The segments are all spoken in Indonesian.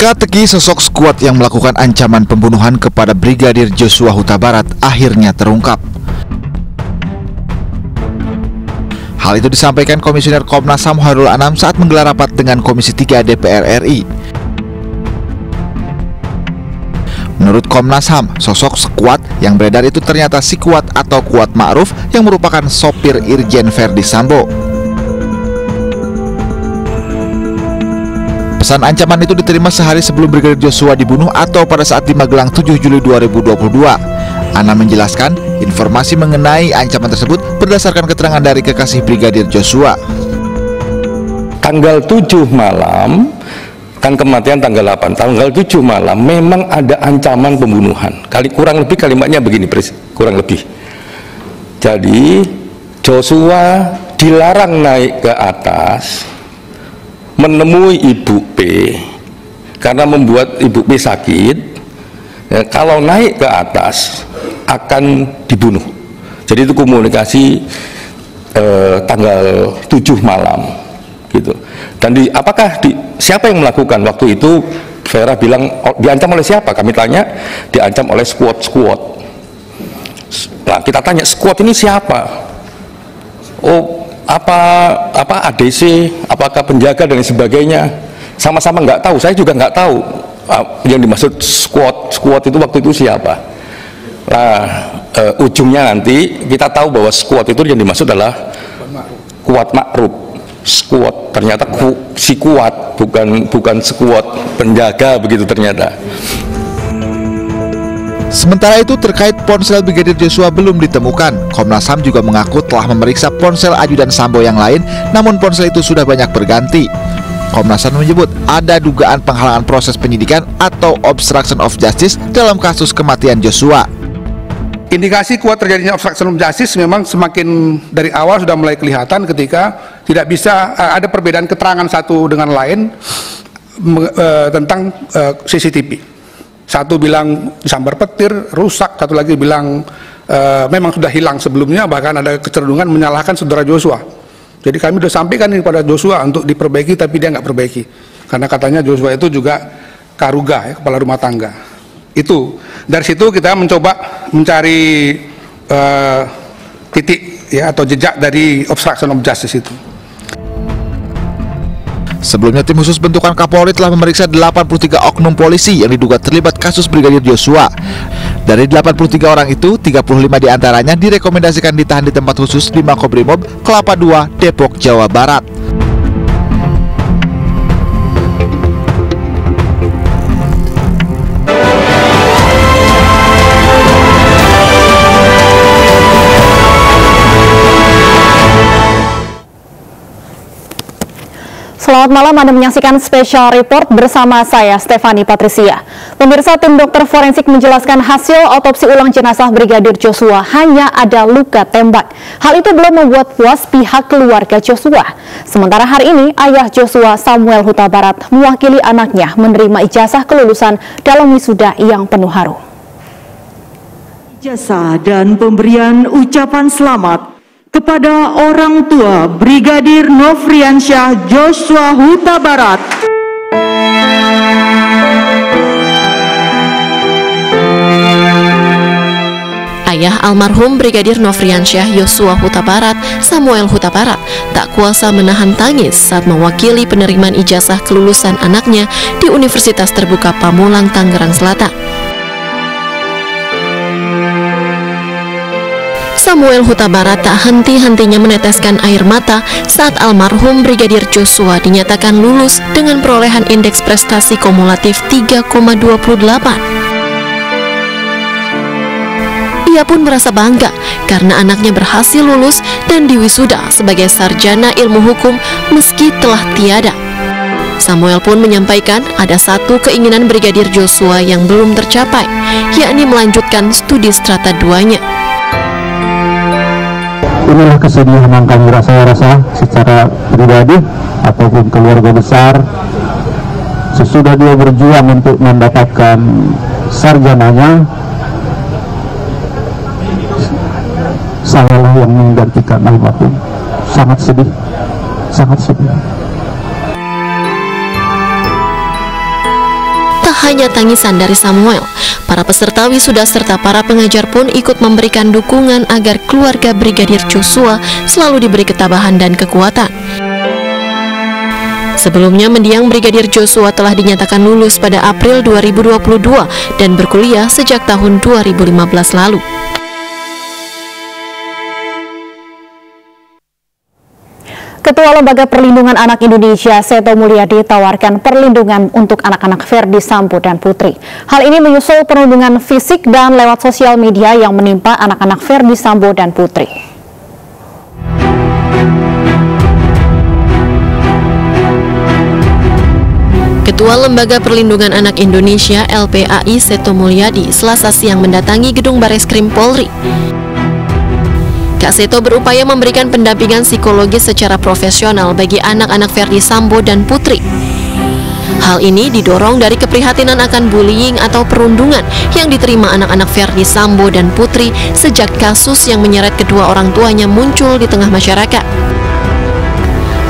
Teka-teki sosok skuad yang melakukan ancaman pembunuhan kepada Brigadir Joshua Huta Barat akhirnya terungkap. Hal itu disampaikan Komisioner Komnas HAM Hairul Anam saat menggelar rapat dengan Komisi 3 DPR RI. Menurut Komnas HAM, sosok skuad yang beredar itu ternyata si Kuat atau Kuat Ma'ruf yang merupakan sopir Irjen Verdi Sambo. Pesan ancaman itu diterima sehari sebelum Brigadir Joshua dibunuh atau pada saat di Magelang 7 Juli 2022. Ana menjelaskan, informasi mengenai ancaman tersebut berdasarkan keterangan dari kekasih Brigadir Joshua. Tanggal 7 malam, kan kematian tanggal 8, tanggal 7 malam memang ada ancaman pembunuhan. Kali kurang lebih kalimatnya begini, kurang lebih. Jadi Joshua dilarang naik ke atas menemui ibu P karena membuat ibu P sakit ya, kalau naik ke atas akan dibunuh. Jadi itu komunikasi eh, tanggal 7 malam gitu. Dan di apakah di siapa yang melakukan waktu itu? Vera bilang oh, diancam oleh siapa? Kami tanya diancam oleh squad squad nah kita tanya squad ini siapa? Oh apa apa ADC, apakah penjaga dan sebagainya, sama-sama nggak tahu. Saya juga nggak tahu ah, yang dimaksud squad squad itu waktu itu siapa. Nah, uh, ujungnya nanti kita tahu bahwa squad itu yang dimaksud adalah kuat makrub squad ternyata ku, si kuat bukan bukan squad penjaga begitu ternyata Sementara itu terkait ponsel Brigadir Joshua belum ditemukan. Komnas HAM juga mengaku telah memeriksa ponsel ajudan Sambo yang lain, namun ponsel itu sudah banyak berganti. Komnas HAM menyebut ada dugaan penghalangan proses penyidikan atau obstruction of justice dalam kasus kematian Joshua. Indikasi kuat terjadinya obstruction of justice memang semakin dari awal sudah mulai kelihatan ketika tidak bisa eh, ada perbedaan keterangan satu dengan lain uh, tentang uh, CCTV. Satu bilang disambar petir, rusak, satu lagi bilang e, memang sudah hilang sebelumnya, bahkan ada kecenderungan menyalahkan saudara Joshua. Jadi kami sudah sampaikan ini pada Joshua untuk diperbaiki, tapi dia nggak perbaiki. Karena katanya Joshua itu juga karuga, ya, kepala rumah tangga. Itu dari situ kita mencoba mencari e, titik ya atau jejak dari obstruction of justice itu. Sebelumnya tim khusus bentukan Kapolri telah memeriksa 83 oknum polisi yang diduga terlibat kasus Brigadir Joshua. Dari 83 orang itu, 35 di antaranya direkomendasikan ditahan di tempat khusus di Makobrimob Kelapa II, Depok, Jawa Barat. Selamat malam, Anda menyaksikan Special Report bersama saya, Stefani Patricia. Pemirsa tim dokter forensik menjelaskan hasil otopsi ulang jenazah Brigadir Joshua hanya ada luka tembak. Hal itu belum membuat puas pihak keluarga Joshua. Sementara hari ini, ayah Joshua Samuel Huta Barat mewakili anaknya menerima ijazah kelulusan dalam wisuda yang penuh haru. Ijazah dan pemberian ucapan selamat kepada orang tua Brigadir Nofriansyah Joshua Huta Barat. Ayah almarhum Brigadir Nofriansyah Yosua Huta Barat, Samuel Huta Barat, tak kuasa menahan tangis saat mewakili penerimaan ijazah kelulusan anaknya di Universitas Terbuka Pamulang, Tangerang Selatan. Samuel Huta Barat tak henti-hentinya meneteskan air mata saat almarhum Brigadir Joshua dinyatakan lulus dengan perolehan indeks prestasi kumulatif 3,28. Ia pun merasa bangga karena anaknya berhasil lulus dan diwisuda sebagai sarjana ilmu hukum meski telah tiada. Samuel pun menyampaikan ada satu keinginan Brigadir Joshua yang belum tercapai, yakni melanjutkan studi strata 2-nya inilah kesedihan yang kami rasa rasa secara pribadi ataupun keluarga besar. Sesudah dia berjuang untuk mendapatkan sarjananya saya lah yang menggantikan almarhum sangat sedih. Sangat sedih hanya tangisan dari Samuel. Para peserta wisuda serta para pengajar pun ikut memberikan dukungan agar keluarga Brigadir Joshua selalu diberi ketabahan dan kekuatan. Sebelumnya mendiang Brigadir Joshua telah dinyatakan lulus pada April 2022 dan berkuliah sejak tahun 2015 lalu. Ketua Lembaga Perlindungan Anak Indonesia Seto Mulyadi tawarkan perlindungan untuk anak-anak Verdi Sambo dan Putri. Hal ini menyusul perundungan fisik dan lewat sosial media yang menimpa anak-anak Verdi Sambo dan Putri. Ketua Lembaga Perlindungan Anak Indonesia LPAI Seto Mulyadi selasa siang mendatangi gedung Bareskrim Polri. Kak Seto berupaya memberikan pendampingan psikologis secara profesional bagi anak-anak Ferdi Sambo dan Putri. Hal ini didorong dari keprihatinan akan bullying atau perundungan yang diterima anak-anak Ferdi Sambo dan Putri sejak kasus yang menyeret kedua orang tuanya muncul di tengah masyarakat.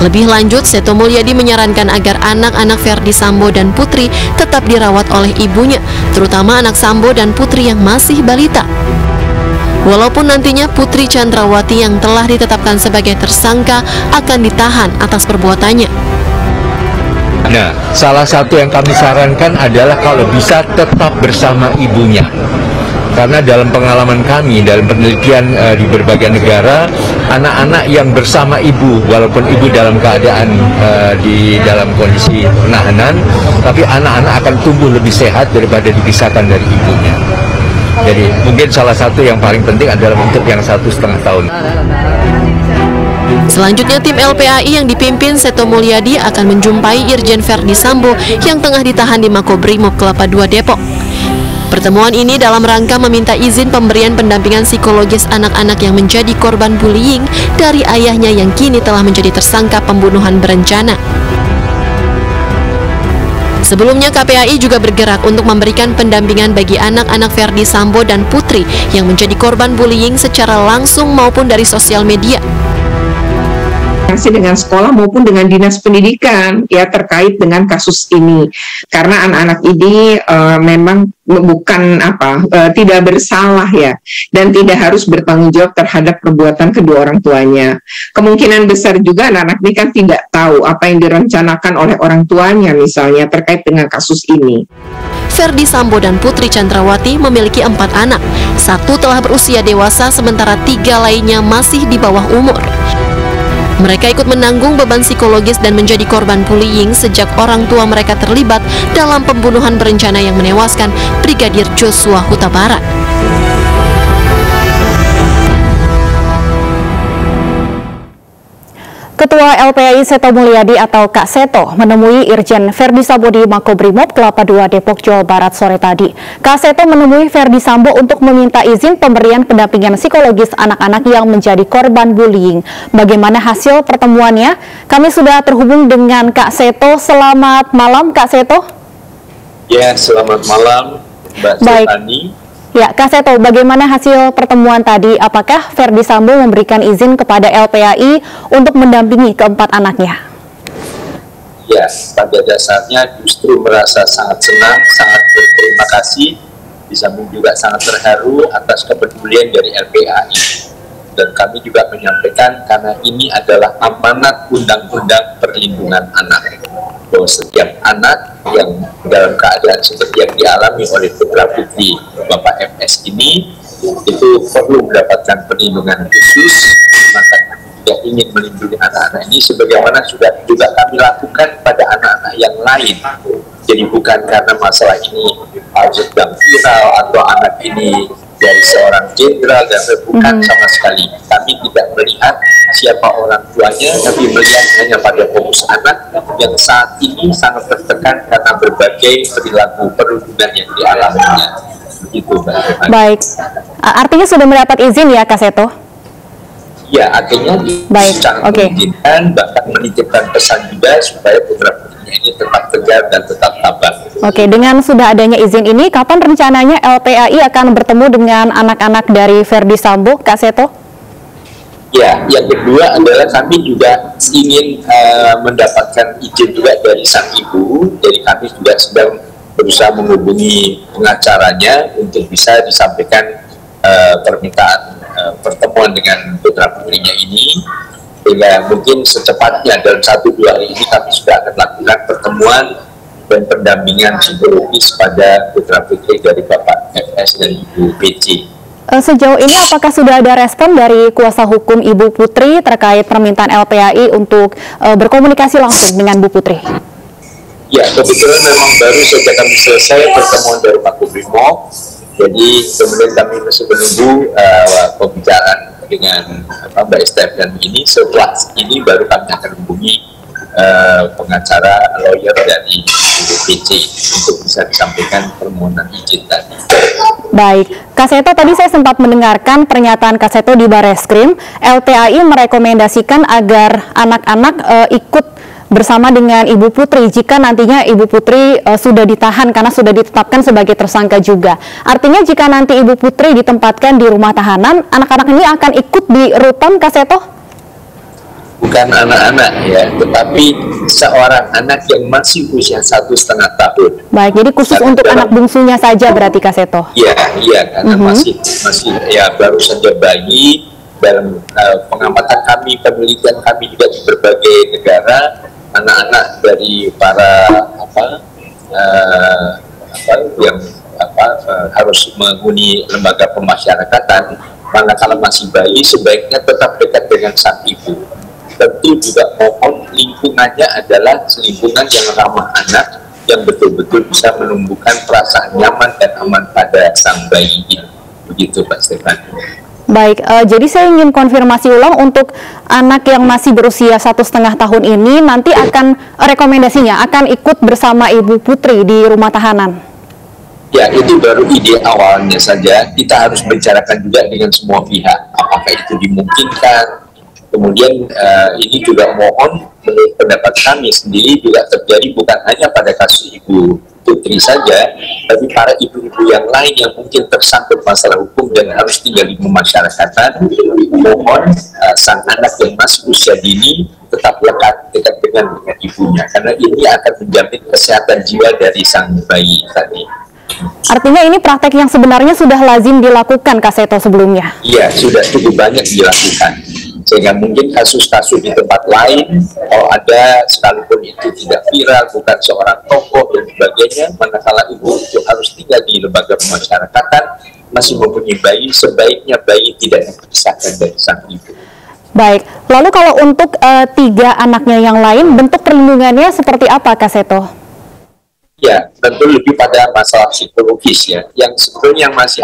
Lebih lanjut, Seto Mulyadi menyarankan agar anak-anak Ferdi Sambo dan Putri tetap dirawat oleh ibunya, terutama anak Sambo dan Putri yang masih balita. Walaupun nantinya Putri Chandrawati yang telah ditetapkan sebagai tersangka akan ditahan atas perbuatannya. Nah, salah satu yang kami sarankan adalah kalau bisa tetap bersama ibunya karena dalam pengalaman kami dalam penelitian uh, di berbagai negara anak-anak yang bersama ibu walaupun ibu dalam keadaan uh, di dalam kondisi penahanan tapi anak-anak akan tumbuh lebih sehat daripada dipisahkan dari ibunya jadi mungkin salah satu yang paling penting adalah untuk yang satu setengah tahun Selanjutnya tim LPAI yang dipimpin Seto Mulyadi akan menjumpai Irjen Verdi Sambo yang tengah ditahan di Makobrimob Kelapa II Depok. Pertemuan ini dalam rangka meminta izin pemberian pendampingan psikologis anak-anak yang menjadi korban bullying dari ayahnya yang kini telah menjadi tersangka pembunuhan berencana. Sebelumnya KPAI juga bergerak untuk memberikan pendampingan bagi anak-anak Verdi Sambo dan Putri yang menjadi korban bullying secara langsung maupun dari sosial media koordinasi dengan sekolah maupun dengan dinas pendidikan ya terkait dengan kasus ini karena anak-anak ini uh, memang bukan apa uh, tidak bersalah ya dan tidak harus bertanggung jawab terhadap perbuatan kedua orang tuanya kemungkinan besar juga anak-anak ini kan tidak tahu apa yang direncanakan oleh orang tuanya misalnya terkait dengan kasus ini. Ferdi Sambo dan Putri Chandrawati memiliki empat anak. Satu telah berusia dewasa, sementara tiga lainnya masih di bawah umur. Mereka ikut menanggung beban psikologis dan menjadi korban bullying sejak orang tua mereka terlibat dalam pembunuhan berencana yang menewaskan Brigadir Joshua Huta Barat. Ketua LPAI Seto Mulyadi atau Kak Seto menemui Irjen Verdi Sambo di Makobrimob Kelapa II Depok, Jawa Barat sore tadi. Kak Seto menemui Verdi Sambo untuk meminta izin pemberian pendampingan psikologis anak-anak yang menjadi korban bullying. Bagaimana hasil pertemuannya? Kami sudah terhubung dengan Kak Seto. Selamat malam Kak Seto. Ya, selamat malam Mbak Baik. Stefani. Ya, Kak Seto, bagaimana hasil pertemuan tadi? Apakah Verdi Sambo memberikan izin kepada LPAI untuk mendampingi keempat anaknya? Ya, pada dasarnya justru merasa sangat senang, sangat berterima kasih, samping juga sangat terharu atas kepedulian dari LPAI. Dan kami juga menyampaikan karena ini adalah amanat Undang-Undang Perlindungan Anak bahwa setiap anak yang dalam keadaan seperti yang dialami oleh putra putri Bapak MS ini itu perlu mendapatkan perlindungan khusus. Maka juga ingin melindungi anak-anak ini sebagaimana sudah juga kami lakukan pada anak-anak yang lain. Jadi bukan karena masalah ini sedang viral atau anak ini dari seorang jenderal dan bukan mm -hmm. sama sekali kami tidak melihat siapa orang tuanya, tapi melihat hanya pada fokus anak yang saat ini sangat tertekan karena berbagai perilaku perundungan yang dialaminya. Begitu, Mbak. Baik, artinya sudah mendapat izin ya, Kaseto? Ya, akhirnya Baik. sangat okay. bahkan menitipkan pesan juga supaya putra putrinya ini tetap tegar dan tetap tabah. Oke, dengan sudah adanya izin ini, kapan rencananya LPAI akan bertemu dengan anak-anak dari Verdi Sambo, Kaseto? Ya, yang kedua adalah kami juga ingin uh, mendapatkan izin juga dari sang ibu, jadi kami juga sedang berusaha menghubungi pengacaranya untuk bisa disampaikan uh, permintaan uh, pertemuan dengan putra putrinya ini sehingga mungkin secepatnya dalam satu dua hari ini kami sudah akan lakukan pertemuan dan pendampingan psikologis pada putra putri dari Bapak FS dan Ibu PC. Eh, sejauh ini apakah sudah ada respon dari kuasa hukum Ibu Putri terkait permintaan LPAI untuk uh, berkomunikasi langsung dengan Bu Putri? Ya, kebetulan memang baru saja kami selesai pertemuan dari Pak Kubrimo, jadi kemudian kami masih menunggu uh, pembicaraan dengan apa, Mbak Esther dan ini setelah ini baru kami akan hubungi uh, pengacara lawyer dari BPC untuk bisa disampaikan permohonan izin tadi. Baik, Kaseto tadi saya sempat mendengarkan pernyataan Kaseto di Bareskrim, LPAI merekomendasikan agar anak-anak uh, ikut bersama dengan Ibu Putri jika nantinya Ibu Putri uh, sudah ditahan karena sudah ditetapkan sebagai tersangka juga. Artinya jika nanti Ibu Putri ditempatkan di rumah tahanan, anak-anak ini akan ikut di rutan Kaseto? Bukan anak-anak ya, tetapi seorang anak yang masih usia satu setengah tahun. Baik, jadi khusus karena untuk dalam, anak bungsunya saja berarti Kaseto? Iya, iya, karena mhm. -huh. masih masih ya baru saja bayi dalam uh, pengamatan kami, penelitian kami juga di berbagai negara anak-anak dari para apa uh, apa yang apa uh, harus menghuni lembaga pemasyarakatan manakala masih bayi sebaiknya tetap dekat dengan sang ibu tentu juga mohon lingkungannya adalah lingkungan yang ramah anak yang betul-betul bisa menumbuhkan perasaan nyaman dan aman pada sang bayi begitu Pak Stefan Baik, uh, jadi saya ingin konfirmasi ulang untuk anak yang masih berusia satu setengah tahun ini nanti akan rekomendasinya akan ikut bersama Ibu Putri di rumah tahanan. Ya, itu baru ide awalnya saja. Kita harus bicarakan juga dengan semua pihak, apakah itu dimungkinkan. Kemudian uh, ini juga mohon menurut pendapat kami sendiri juga terjadi bukan hanya pada kasus Ibu putri saja, tapi para ibu-ibu yang lain yang mungkin tersangkut masalah hukum dan harus tinggal di pemasyarakatan, mohon uh, sang anak yang masih usia dini tetap lekat dekat dengan dengan ibunya, karena ini akan menjamin kesehatan jiwa dari sang bayi tadi. Artinya ini praktek yang sebenarnya sudah lazim dilakukan Kaseto sebelumnya? Iya, sudah cukup banyak dilakukan sehingga mungkin kasus-kasus di tempat lain kalau ada sekalipun itu tidak viral bukan seorang tokoh dan sebagainya manakala ibu itu harus tinggal di lembaga pemasyarakatan masih mempunyai bayi sebaiknya bayi tidak dipisahkan dari sang ibu Baik, lalu kalau untuk uh, tiga anaknya yang lain, bentuk perlindungannya seperti apa, Kaseto? Ya, tentu lebih pada masalah psikologis ya. Yang sebetulnya yang masih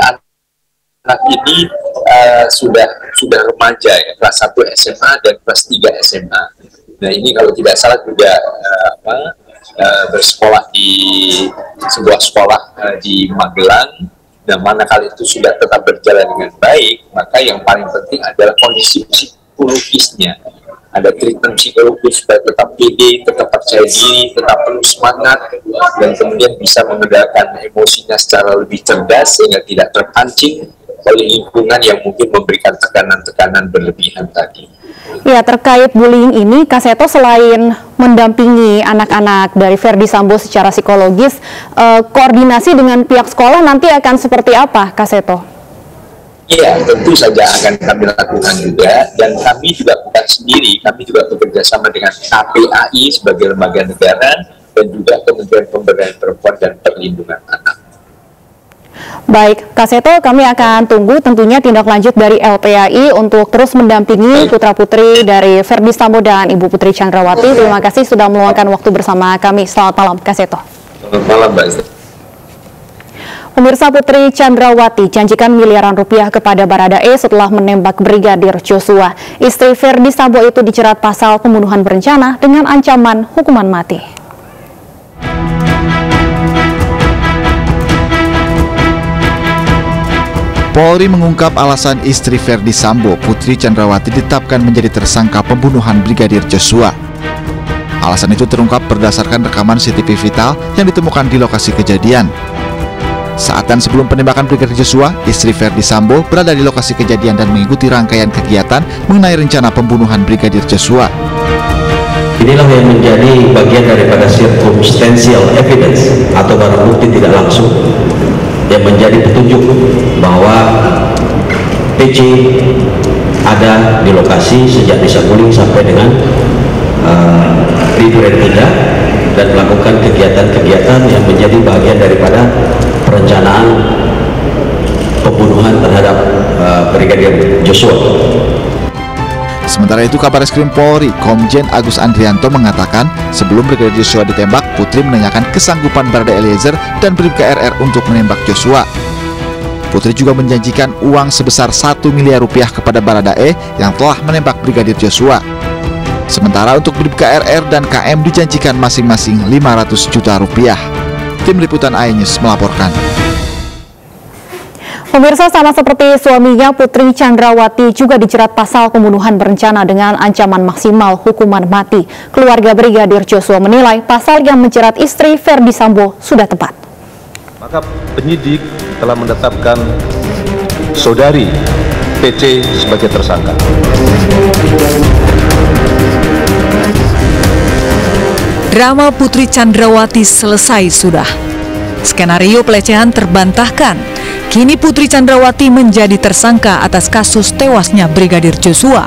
anak ini uh, sudah sudah remaja ya kelas 1 SMA dan kelas 3 SMA. Nah ini kalau tidak salah juga uh, apa uh, bersekolah di sebuah sekolah uh, di Magelang. Nah manakala itu sudah tetap berjalan dengan baik, maka yang paling penting adalah kondisi psikologisnya. Ada treatment psikologis supaya tetap pede, tetap percaya diri, tetap penuh semangat, dan kemudian bisa mengendalikan emosinya secara lebih cerdas sehingga tidak terpancing lingkungan yang mungkin memberikan tekanan-tekanan berlebihan tadi. Ya, terkait bullying ini, Kaseto selain mendampingi anak-anak dari Verdi Sambo secara psikologis, eh, koordinasi dengan pihak sekolah nanti akan seperti apa, Kaseto? Iya, tentu saja akan kami lakukan juga, dan kami juga bukan sendiri, kami juga bekerja sama dengan KPAI sebagai lembaga negara, dan juga Kementerian Pemberdayaan Perempuan dan Perlindungan Anak. Baik, Kaseto kami akan tunggu tentunya tindak lanjut dari LPAI untuk terus mendampingi putra-putri dari Ferdi Sambo dan Ibu Putri Chandrawati. Terima kasih sudah meluangkan waktu bersama kami. Selamat malam, Kaseto. Selamat malam, Mbak. Pemirsa Putri Chandrawati janjikan miliaran rupiah kepada Baradae setelah menembak Brigadir Joshua. Istri Ferdi Sambo itu dicerat pasal pembunuhan berencana dengan ancaman hukuman mati. Polri mengungkap alasan istri Verdi Sambo, Putri Chandrawati ditetapkan menjadi tersangka pembunuhan Brigadir Joshua. Alasan itu terungkap berdasarkan rekaman CCTV vital yang ditemukan di lokasi kejadian. Saat dan sebelum penembakan Brigadir Joshua, istri Verdi Sambo berada di lokasi kejadian dan mengikuti rangkaian kegiatan mengenai rencana pembunuhan Brigadir Joshua. Inilah yang menjadi bagian daripada circumstantial evidence atau barang bukti tidak langsung yang menjadi petunjuk bahwa PC ada di lokasi sejak di Saguling sampai dengan uh, di dan melakukan kegiatan-kegiatan yang menjadi bagian daripada perencanaan pembunuhan terhadap uh, Brigadir Joshua. Sementara itu kabar Polri, Komjen Agus Andrianto mengatakan sebelum Brigadir Joshua ditembak, Putri menanyakan kesanggupan Barada Eliezer dan Bribka RR untuk menembak Joshua. Putri juga menjanjikan uang sebesar 1 miliar rupiah kepada Baradae yang telah menembak Brigadir Joshua. Sementara untuk Bribka RR dan KM dijanjikan masing-masing 500 juta rupiah. Tim Liputan News melaporkan. Pemirsa sama seperti suaminya Putri Chandrawati juga dijerat pasal pembunuhan berencana dengan ancaman maksimal hukuman mati. Keluarga Brigadir Joshua menilai pasal yang menjerat istri Verdi Sambo sudah tepat. Maka penyidik telah menetapkan saudari PC sebagai tersangka. Drama Putri Chandrawati selesai sudah. Skenario pelecehan terbantahkan. Kini Putri Chandrawati menjadi tersangka atas kasus tewasnya Brigadir Joshua.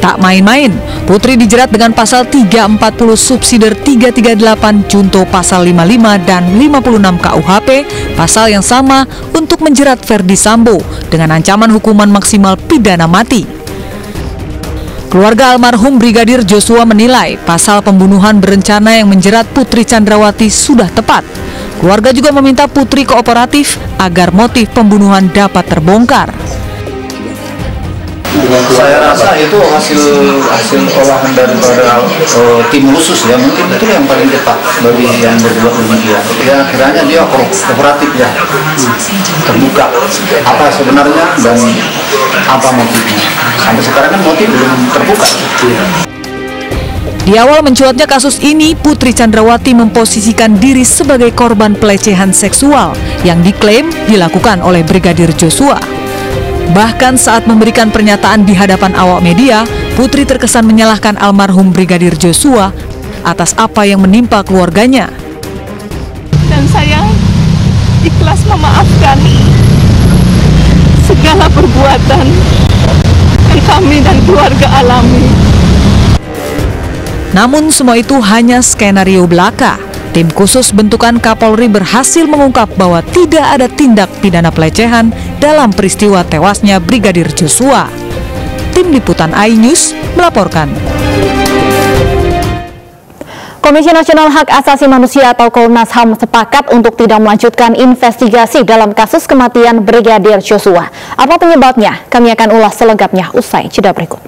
Tak main-main, Putri dijerat dengan pasal 340 subsider 338 junto pasal 55 dan 56 KUHP, pasal yang sama untuk menjerat Verdi Sambo dengan ancaman hukuman maksimal pidana mati. Keluarga almarhum Brigadir Joshua menilai pasal pembunuhan berencana yang menjerat Putri Chandrawati sudah tepat. Keluarga juga meminta Putri kooperatif agar motif pembunuhan dapat terbongkar. Saya rasa itu hasil hasil olahan daripada uh, tim khusus ya mungkin itu yang paling tepat bagi yang berbuat demikian. Ya kiranya dia kooperatif ya terbuka apa sebenarnya dan apa motifnya. Sampai sekarang kan motif belum terbuka. Di awal mencuatnya kasus ini, Putri Chandrawati memposisikan diri sebagai korban pelecehan seksual yang diklaim dilakukan oleh Brigadir Joshua. Bahkan saat memberikan pernyataan di hadapan awak media, Putri terkesan menyalahkan almarhum Brigadir Joshua atas apa yang menimpa keluarganya. Dan saya ikhlas memaafkan segala perbuatan yang kami dan keluarga alami. Namun semua itu hanya skenario belaka. Tim khusus bentukan Kapolri berhasil mengungkap bahwa tidak ada tindak pidana pelecehan dalam peristiwa tewasnya Brigadir Joshua. Tim Liputan iNews melaporkan. Komisi Nasional Hak Asasi Manusia atau Komnas HAM sepakat untuk tidak melanjutkan investigasi dalam kasus kematian Brigadir Joshua. Apa penyebabnya? Kami akan ulas selengkapnya usai jeda berikut.